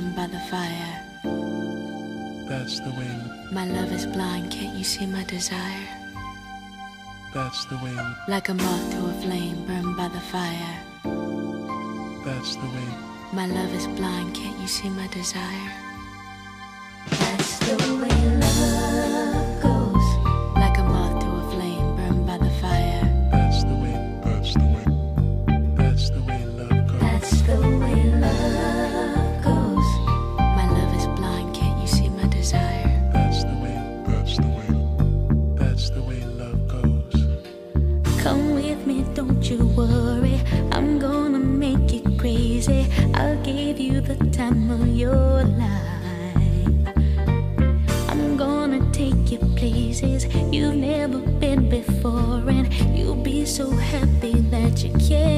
burned by the fire. That's the way. My love is blind, can't you see my desire? That's the way. Like a moth to a flame burned by the fire. That's the way. My love is blind, can't you see my desire? Give you the time of your life. I'm gonna take you places you've never been before, and you'll be so happy that you came.